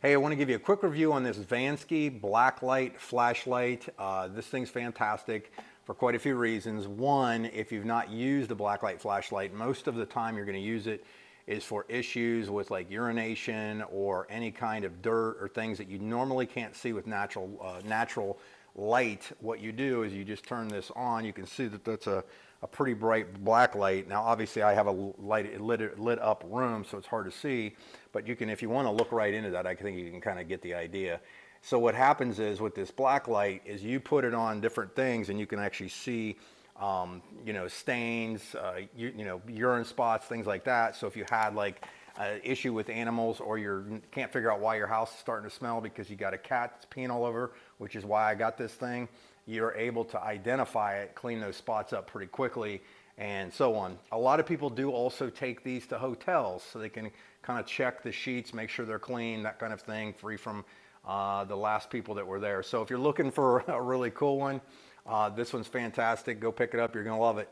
Hey, I want to give you a quick review on this Vansky Blacklight flashlight. Uh, this thing's fantastic for quite a few reasons. One, if you've not used a blacklight flashlight, most of the time you're going to use it is for issues with like urination or any kind of dirt or things that you normally can't see with natural uh, natural light. What you do is you just turn this on. You can see that that's a a pretty bright black light. Now, obviously, I have a light lit, lit up room, so it's hard to see. But you can, if you want to look right into that, I think you can kind of get the idea. So what happens is with this black light is you put it on different things, and you can actually see, um, you know, stains, uh, you, you know, urine spots, things like that. So if you had like an issue with animals, or you can't figure out why your house is starting to smell because you got a cat that's peeing all over, which is why I got this thing you're able to identify it, clean those spots up pretty quickly, and so on. A lot of people do also take these to hotels so they can kind of check the sheets, make sure they're clean, that kind of thing, free from uh, the last people that were there. So if you're looking for a really cool one, uh, this one's fantastic. Go pick it up. You're going to love it.